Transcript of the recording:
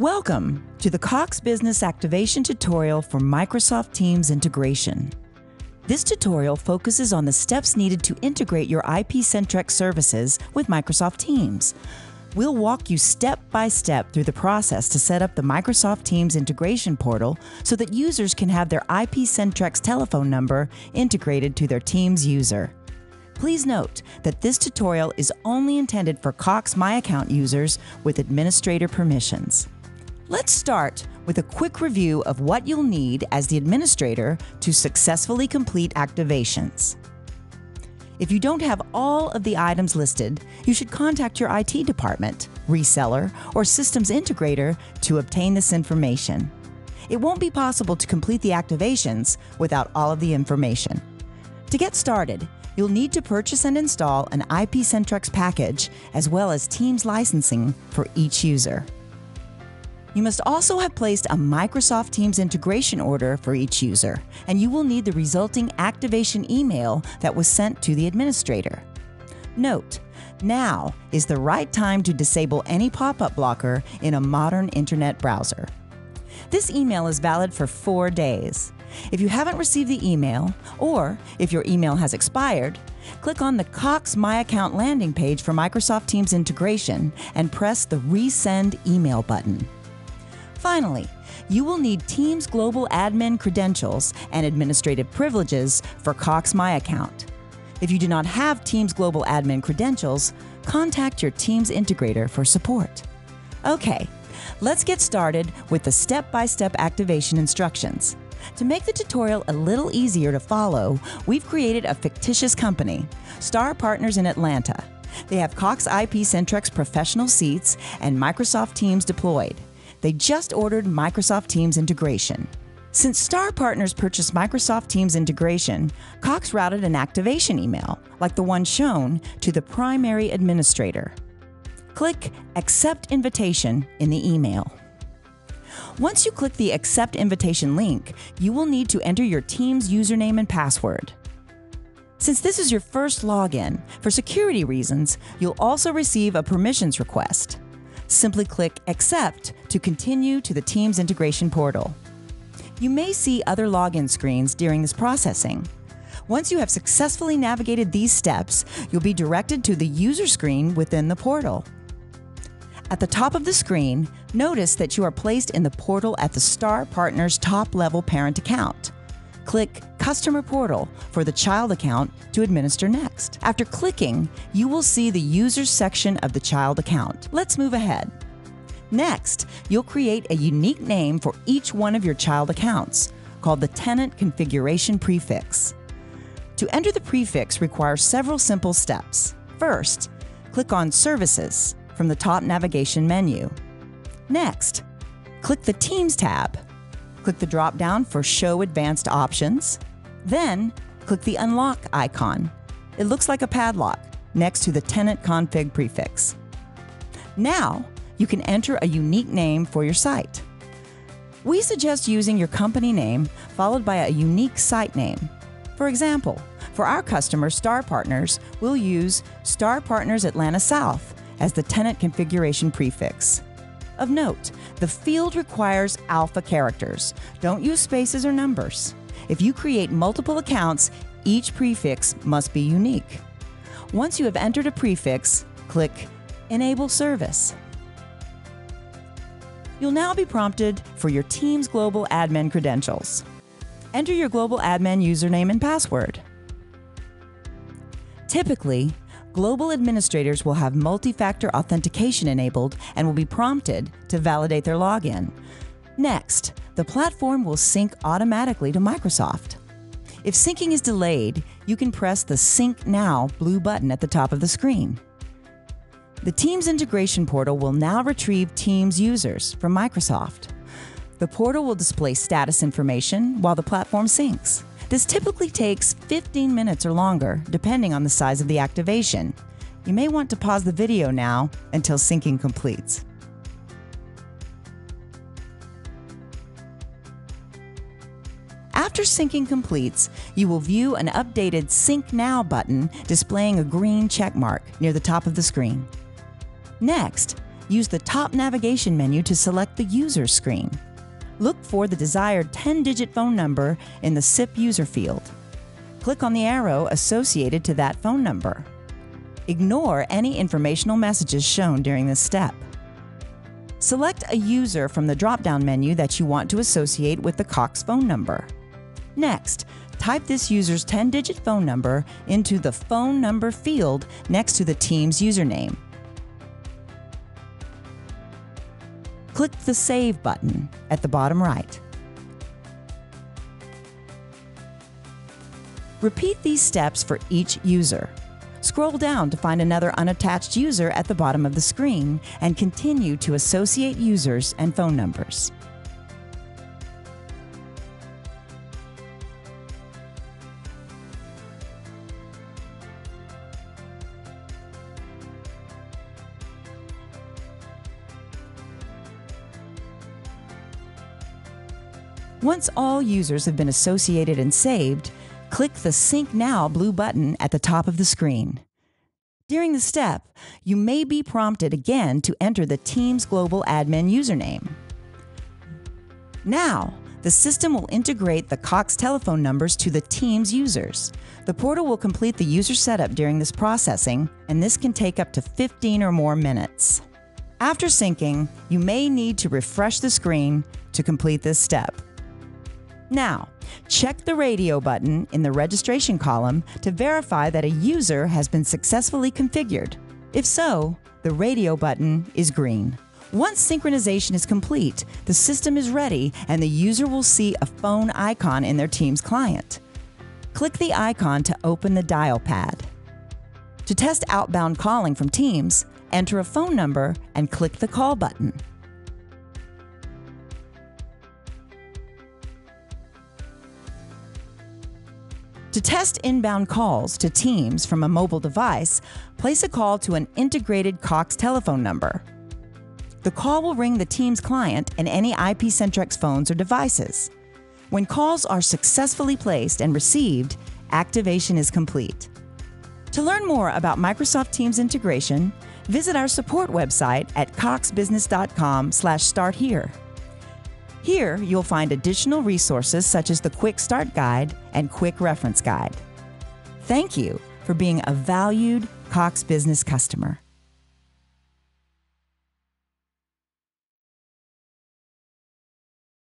Welcome to the Cox Business Activation tutorial for Microsoft Teams integration. This tutorial focuses on the steps needed to integrate your IP-Centrex services with Microsoft Teams. We'll walk you step by step through the process to set up the Microsoft Teams integration portal so that users can have their IP-Centrex telephone number integrated to their Teams user. Please note that this tutorial is only intended for Cox My Account users with administrator permissions. Let's start with a quick review of what you'll need as the administrator to successfully complete activations. If you don't have all of the items listed, you should contact your IT department, reseller, or systems integrator to obtain this information. It won't be possible to complete the activations without all of the information. To get started, you'll need to purchase and install an IP-Centrex package as well as Teams licensing for each user. You must also have placed a Microsoft Teams integration order for each user, and you will need the resulting activation email that was sent to the administrator. Note, now is the right time to disable any pop-up blocker in a modern internet browser. This email is valid for four days. If you haven't received the email, or if your email has expired, click on the Cox My Account landing page for Microsoft Teams integration and press the Resend Email button. Finally, you will need Teams Global Admin credentials and administrative privileges for Cox My Account. If you do not have Teams Global Admin credentials, contact your Teams integrator for support. Okay, let's get started with the step-by-step -step activation instructions. To make the tutorial a little easier to follow, we've created a fictitious company, Star Partners in Atlanta. They have Cox IP-Centrex professional seats and Microsoft Teams deployed. They just ordered Microsoft Teams integration. Since Star Partners purchased Microsoft Teams integration, Cox routed an activation email, like the one shown, to the primary administrator. Click Accept Invitation in the email. Once you click the Accept Invitation link, you will need to enter your Teams username and password. Since this is your first login, for security reasons, you'll also receive a permissions request. Simply click Accept to continue to the Teams integration portal. You may see other login screens during this processing. Once you have successfully navigated these steps, you'll be directed to the user screen within the portal. At the top of the screen, notice that you are placed in the portal at the Star Partners top level parent account. Click Customer Portal for the child account to administer next. After clicking, you will see the Users section of the child account. Let's move ahead. Next, you'll create a unique name for each one of your child accounts, called the Tenant Configuration Prefix. To enter the prefix requires several simple steps. First, click on Services from the top navigation menu. Next, click the Teams tab. Click the drop down for Show Advanced Options. Then, click the Unlock icon. It looks like a padlock next to the tenant config prefix. Now, you can enter a unique name for your site. We suggest using your company name followed by a unique site name. For example, for our customer Star Partners, we'll use Star Partners Atlanta South as the tenant configuration prefix. Of note, the field requires alpha characters. Don't use spaces or numbers. If you create multiple accounts, each prefix must be unique. Once you have entered a prefix, click Enable Service. You'll now be prompted for your Teams Global Admin credentials. Enter your Global Admin username and password. Typically, global administrators will have multi-factor authentication enabled and will be prompted to validate their login. Next, the platform will sync automatically to Microsoft. If syncing is delayed, you can press the Sync Now blue button at the top of the screen. The Teams integration portal will now retrieve Teams users from Microsoft. The portal will display status information while the platform syncs. This typically takes 15 minutes or longer, depending on the size of the activation. You may want to pause the video now until syncing completes. After syncing completes, you will view an updated Sync Now button displaying a green check mark near the top of the screen. Next, use the top navigation menu to select the user screen. Look for the desired 10 digit phone number in the SIP user field. Click on the arrow associated to that phone number. Ignore any informational messages shown during this step. Select a user from the drop down menu that you want to associate with the Cox phone number. Next, type this user's 10 digit phone number into the phone number field next to the Teams username. Click the Save button at the bottom right. Repeat these steps for each user. Scroll down to find another unattached user at the bottom of the screen and continue to associate users and phone numbers. Once all users have been associated and saved, click the Sync Now blue button at the top of the screen. During the step, you may be prompted again to enter the Teams Global Admin username. Now, the system will integrate the Cox telephone numbers to the Teams users. The portal will complete the user setup during this processing, and this can take up to 15 or more minutes. After syncing, you may need to refresh the screen to complete this step. Now, check the radio button in the registration column to verify that a user has been successfully configured. If so, the radio button is green. Once synchronization is complete, the system is ready and the user will see a phone icon in their Teams client. Click the icon to open the dial pad. To test outbound calling from Teams, enter a phone number and click the call button. To test inbound calls to Teams from a mobile device, place a call to an integrated Cox telephone number. The call will ring the Teams client and any IP Centrex phones or devices. When calls are successfully placed and received, activation is complete. To learn more about Microsoft Teams integration, visit our support website at coxbusiness.com/start here. Here, you'll find additional resources such as the Quick Start Guide and Quick Reference Guide. Thank you for being a valued Cox Business customer.